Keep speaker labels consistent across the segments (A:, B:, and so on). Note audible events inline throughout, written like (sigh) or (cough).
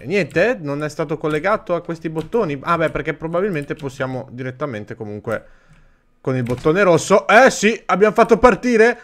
A: E niente, non è stato collegato a questi bottoni. Ah beh, perché probabilmente possiamo direttamente comunque con il bottone rosso. Eh sì, abbiamo fatto partire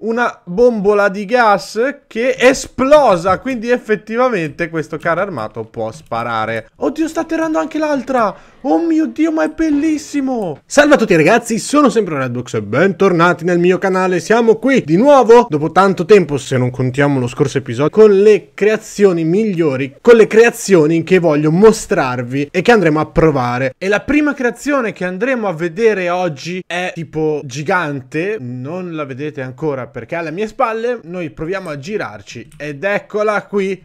A: una bombola di gas che esplosa. Quindi effettivamente questo carro armato può sparare. Oddio, sta atterrando anche l'altra. Oh mio Dio, ma è bellissimo! Salve a tutti ragazzi, sono sempre Redbox e bentornati nel mio canale. Siamo qui di nuovo, dopo tanto tempo, se non contiamo lo scorso episodio, con le creazioni migliori, con le creazioni che voglio mostrarvi e che andremo a provare. E la prima creazione che andremo a vedere oggi è tipo gigante, non la vedete ancora perché alle mie spalle, noi proviamo a girarci ed eccola qui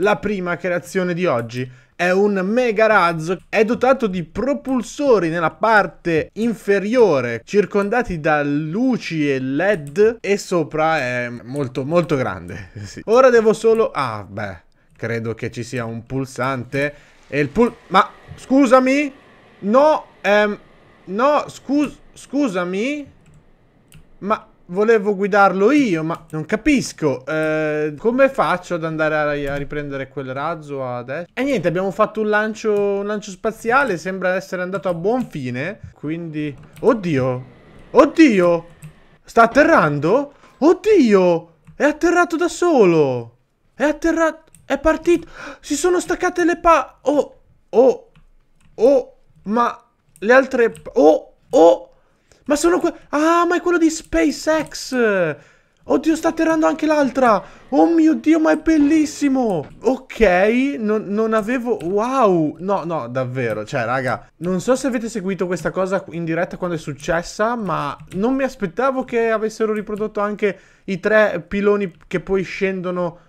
A: la prima creazione di oggi è un mega razzo, è dotato di propulsori nella parte inferiore, circondati da luci e led e sopra è molto molto grande. (laughs) Sì. Ora devo solo... Ah, beh, credo che ci sia un pulsante e il pul... Ma, scusami? No, ehm... No, scus... Scusami? Ma volevo guidarlo io, ma non capisco. Eh, come faccio ad andare a, riprendere quel razzo adesso? E niente, abbiamo fatto un lancio, un lancio spaziale, sembra essere andato a buon fine. Quindi... Oddio! Oddio! Sta atterrando? Oddio! È atterrato da solo! È atterrato... È partito! Si sono staccate le pa... Oh! Oh! Oh! Ma... Le altre... Oh! Oh! Sono. Ah, ma è quello di SpaceX! Oddio, sta atterrando anche l'altra! Oh mio Dio, ma è bellissimo! Ok, non, non, avevo... Wow! No, no, davvero. Cioè, raga, non so se avete seguito questa cosa in diretta quando è successa, ma non mi aspettavo che avessero riprodotto anche i tre piloni che poi scendono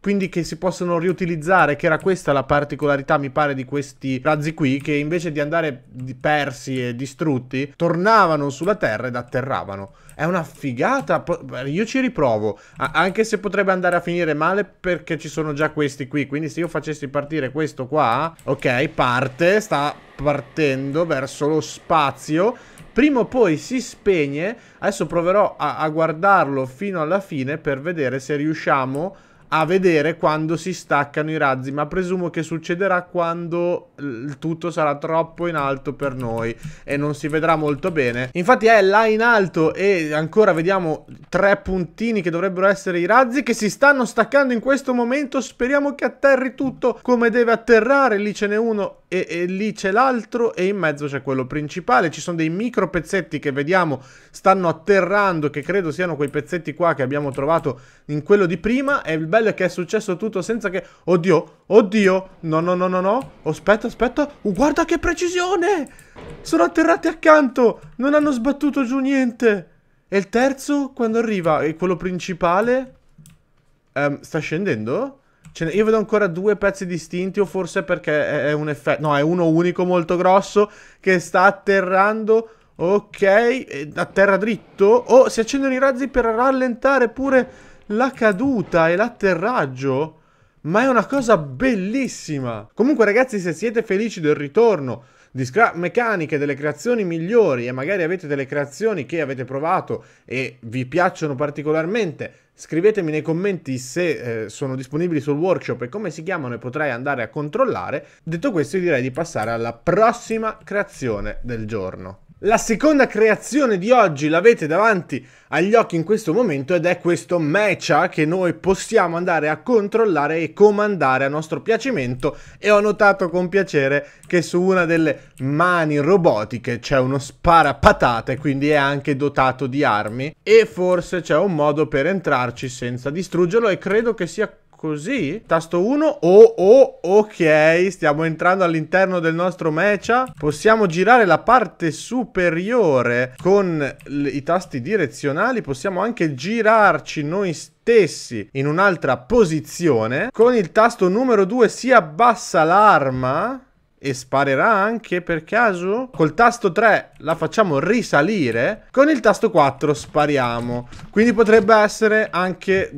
A: quindi che si possono riutilizzare, che era questa la particolarità mi pare di questi razzi qui, che invece di andare persi e distrutti, tornavano sulla Terra ed atterravano. È una figata, io ci riprovo, anche se potrebbe andare a finire male perché ci sono già questi qui, quindi se io facessi partire questo qua, ok, parte, sta partendo verso lo spazio, prima o poi si spegne, adesso proverò a, a guardarlo fino alla fine per vedere se riusciamo a vedere quando si staccano i razzi, ma presumo che succederà quando il tutto sarà troppo in alto per noi e non si vedrà molto bene. Infatti è là in alto e ancora vediamo tre puntini che dovrebbero essere i razzi che si stanno staccando in questo momento. Speriamo che atterri tutto come deve atterrare. Lì ce n'è uno e, e lì c'è l'altro e in mezzo c'è quello principale. Ci sono dei micro pezzetti che vediamo stanno atterrando, che credo siano quei pezzetti qua che abbiamo trovato in quello di prima. E il bello è che è successo tutto senza che... Oddio, oddio, no, no, no, no, no. Aspetta, aspetta. Uh, guarda che precisione! Sono atterrati accanto, non hanno sbattuto giù niente. E il terzo, quando arriva, è quello principale... Um, sta scendendo? io vedo ancora due pezzi distinti o forse perché è un effetto... No, è uno unico molto grosso che sta atterrando... Ok, atterra dritto. Oh, si accendono i razzi per rallentare pure la caduta e l'atterraggio. Ma è una cosa bellissima. Comunque ragazzi, se siete felici del ritorno di scrap meccaniche, delle creazioni migliori e magari avete delle creazioni che avete provato e vi piacciono particolarmente, scrivetemi nei commenti se eh, sono disponibili sul workshop e come si chiamano e potrei andare a controllare. Detto questo, direi di passare alla prossima creazione del giorno. La seconda creazione di oggi l'avete davanti agli occhi in questo momento ed è questo mecha che noi possiamo andare a controllare e comandare a nostro piacimento e ho notato con piacere che su una delle mani robotiche c'è uno sparapatate quindi è anche dotato di armi e forse c'è un modo per entrarci senza distruggerlo e credo che sia Così, tasto 1, oh oh, ok, stiamo entrando all'interno del nostro mecha. Possiamo girare la parte superiore con i tasti direzionali. Possiamo anche girarci noi stessi in un'altra posizione. Con il tasto numero 2 si abbassa l'arma e sparerà anche per caso? Col tasto 3 la facciamo risalire, con il tasto 4 spariamo. Quindi potrebbe essere anche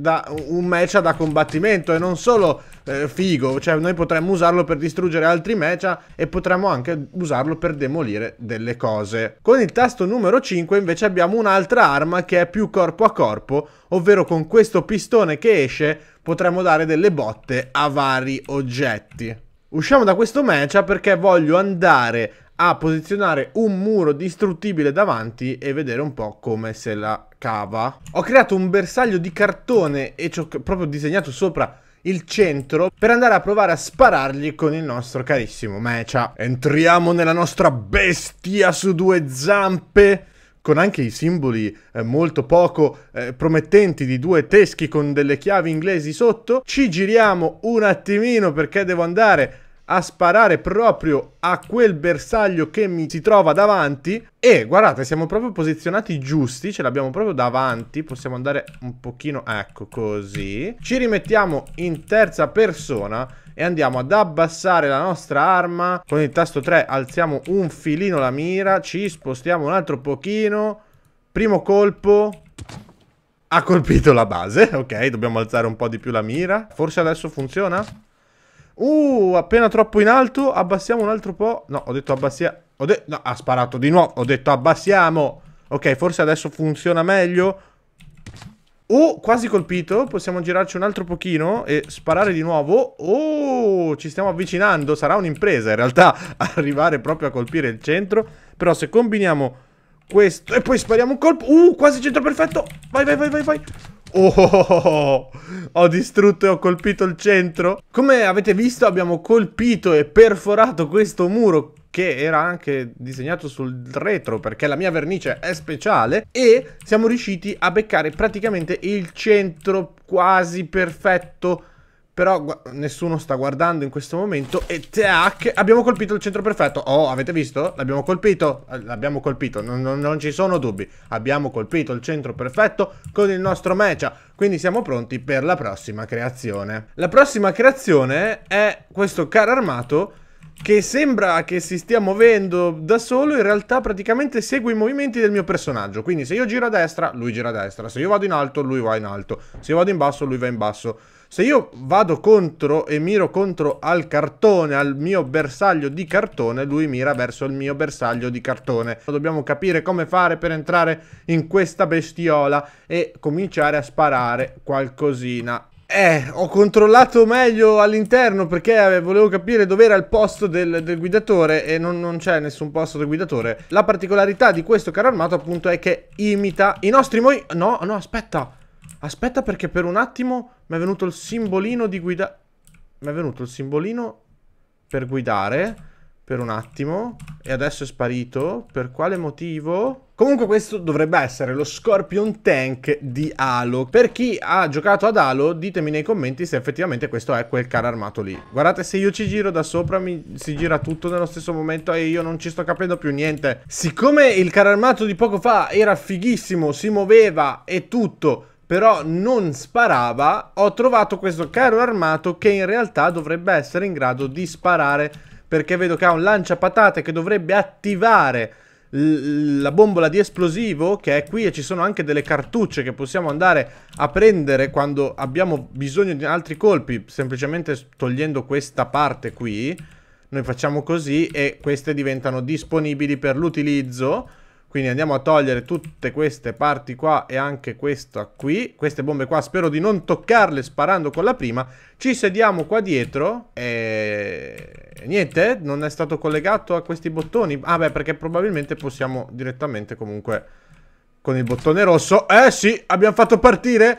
A: un mecha da combattimento e non solo eh, figo, cioè noi potremmo usarlo per distruggere altri mecha e potremmo anche usarlo per demolire delle cose. Con il tasto numero 5 invece abbiamo un'altra arma che è più corpo a corpo, ovvero con questo pistone che esce potremmo dare delle botte a vari oggetti. Usciamo da questo match perché voglio andare a posizionare un muro distruttibile davanti e vedere un po' come se la cava. Ho creato un bersaglio di cartone e ci ho proprio disegnato sopra il centro per andare a provare a sparargli con il nostro carissimo Mecha. Entriamo nella nostra bestia su due zampe con anche i simboli eh, molto poco eh, promettenti di due teschi con delle chiavi inglesi sotto. Ci giriamo un attimino perché devo andare a sparare proprio a quel bersaglio che mi si trova davanti. E guardate siamo proprio posizionati giusti ce l'abbiamo proprio davanti. Possiamo andare un pochino ecco così. Ci rimettiamo in terza persona e andiamo ad abbassare la nostra arma. Con il tasto 3 alziamo un filino la mira ci spostiamo un altro pochino. Primo colpo ha colpito la base (laughs) ok dobbiamo alzare un po' di più la mira. Forse adesso funziona Uh, appena troppo in alto, abbassiamo un altro po'. No, ho detto abbassiamo. De no, ha sparato di nuovo. Ho detto abbassiamo. Ok, forse adesso funziona meglio. Oh, quasi colpito. Possiamo girarci un altro pochino e sparare di nuovo. Oh, ci stiamo avvicinando. Sarà un'impresa in realtà (laughs) arrivare proprio a colpire il centro. Però se combiniamo questo e poi spariamo un colpo. Uh, quasi centro perfetto. Vai, vai, vai, vai, vai. Oh, ho distrutto e ho colpito il centro. Come avete visto abbiamo colpito e perforato questo muro che era anche disegnato sul retro perché la mia vernice è speciale e siamo riusciti a beccare praticamente il centro quasi perfetto però nessuno sta guardando in questo momento e tac, abbiamo colpito il centro perfetto. Oh, avete visto? L'abbiamo colpito? L'abbiamo colpito, non, non, non, ci sono dubbi. Abbiamo colpito il centro perfetto con il nostro mecha, quindi siamo pronti per la prossima creazione. La prossima creazione è questo carro armato che sembra che si stia muovendo da solo, in realtà praticamente segue i movimenti del mio personaggio. Quindi se io giro a destra, lui gira a destra. Se io vado in alto, lui va in alto. Se io vado in basso, lui va in basso. Se io vado contro e miro contro al cartone, al mio bersaglio di cartone, lui mira verso il mio bersaglio di cartone. Dobbiamo capire come fare per entrare in questa bestiola e cominciare a sparare qualcosina. Eh, ho controllato meglio all'interno perché volevo capire dove era il posto del, del guidatore e non, non c'è nessun posto del guidatore. La particolarità di questo carro armato appunto è che imita i nostri movimenti... No, no, aspetta. Aspetta perché per un attimo mi è venuto il simbolino di guida... Mi è venuto il simbolino per guidare per un attimo e adesso è sparito. Per quale motivo? Comunque questo dovrebbe essere lo Scorpion Tank di Halo. Per chi ha giocato ad Halo, ditemi nei commenti se effettivamente questo è quel carro armato lì. Guardate, se io ci giro da sopra mi si gira tutto nello stesso momento e io non ci sto capendo più niente. Siccome il carro armato di poco fa era fighissimo, si muoveva e tutto però non sparava, ho trovato questo carro armato che in realtà dovrebbe essere in grado di sparare perché vedo che ha un lanciapatate che dovrebbe attivare la bombola di esplosivo che è qui e ci sono anche delle cartucce che possiamo andare a prendere quando abbiamo bisogno di altri colpi semplicemente togliendo questa parte qui. Noi facciamo così e queste diventano disponibili per l'utilizzo quindi andiamo a togliere tutte queste parti qua e anche questa qui. Queste bombe qua spero di non toccarle sparando con la prima. Ci sediamo qua dietro e... Niente, non è stato collegato a questi bottoni. Ah beh, perché probabilmente possiamo direttamente comunque con il bottone rosso. Eh sì, abbiamo fatto partire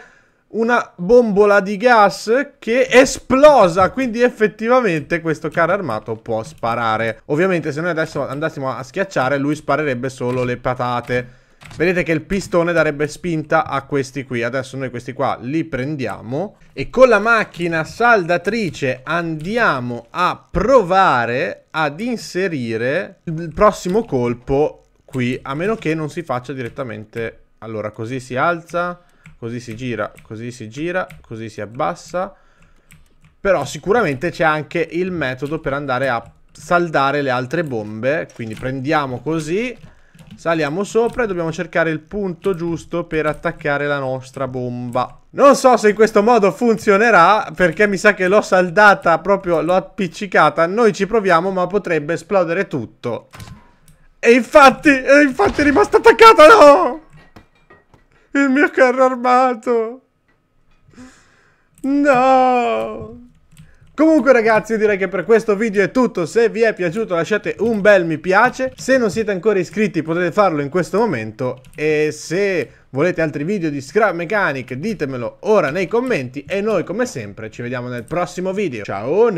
A: una bombola di gas che esplosa, quindi effettivamente questo carro armato può sparare. Ovviamente se noi adesso andassimo a schiacciare lui sparerebbe solo le patate. Vedete che il pistone darebbe spinta a questi qui. Adesso noi questi qua li prendiamo e con la macchina saldatrice andiamo a provare ad inserire il prossimo colpo qui, a meno che non si faccia direttamente... Allora, così si alza Così si gira, così si gira, così si abbassa. Però sicuramente c'è anche il metodo per andare a saldare le altre bombe. Quindi prendiamo così, saliamo sopra e dobbiamo cercare il punto giusto per attaccare la nostra bomba. Non so se in questo modo funzionerà, perché mi sa che l'ho saldata, proprio l'ho appiccicata. Noi ci proviamo, ma potrebbe esplodere tutto. E infatti, infatti è rimasta attaccata, no! Il mio carro armato. No! Comunque ragazzi io direi che per questo video è tutto, se vi è piaciuto lasciate un bel mi piace, se non siete ancora iscritti potete farlo in questo momento e se volete altri video di Scrap Mechanic ditemelo ora nei commenti e noi come sempre ci vediamo nel prossimo video, ciao!